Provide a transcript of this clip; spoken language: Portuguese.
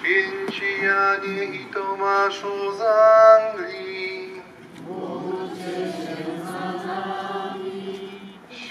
Święci Janie i Tomaszu z